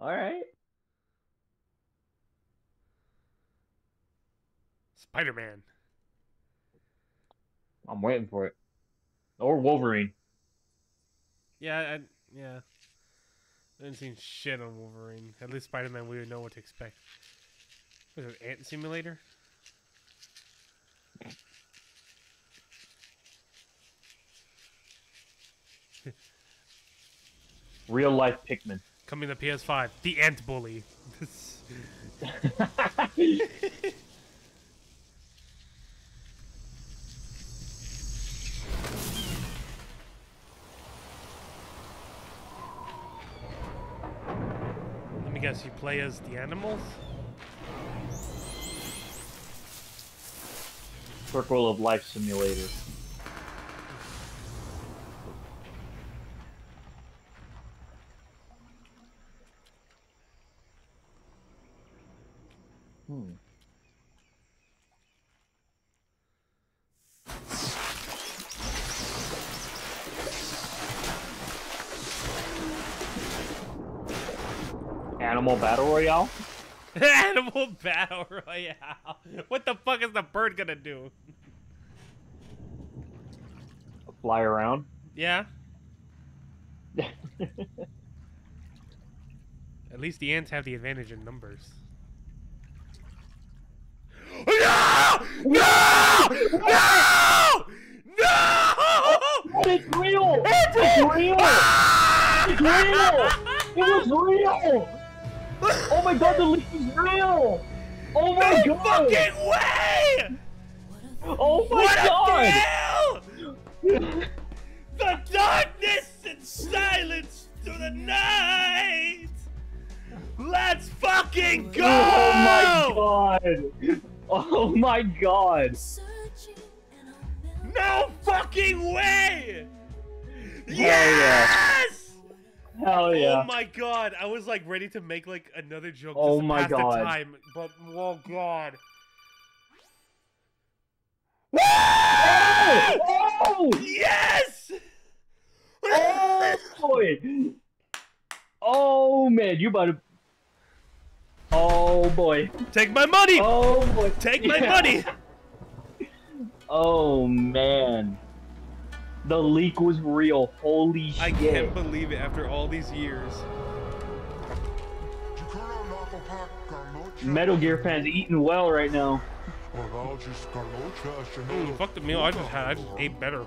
All right. Spider Man. I'm waiting for it. Or Wolverine. Yeah, I, yeah. I didn't see shit on Wolverine. At least Spider Man, we would know what to expect. What is it, Ant Simulator? Real life Pikmin. Coming to PS5, The Ant Bully. Let me guess, you play as the animals? Circle of Life Simulator. Hmm. Animal Battle Royale? Animal Battle Royale. What the fuck is the bird gonna do? Fly around? Yeah. At least the ants have the advantage in numbers. No! No! No! No! It's real! It's real! It's real! It was real! Oh my god, the leak is real! Oh my no god! fucking way! Oh my what god! thrill! the darkness and silence to the night! Let's fucking go! Oh my god! Oh my god! No fucking way! Oh, yeah. Yes! Hell yeah! Oh my god! I was like ready to make like another joke Oh my God. the time, but oh god. Oh! Yes! Oh boy! Oh man, you about to. Oh boy! Take my money! Oh boy! Take my Yeah. money! Oh man. The leak was real. Holy shit. I can't believe it after all these years. Metal Gear fans eating well right now. Ooh, fuck the meal I just had. I just ate better.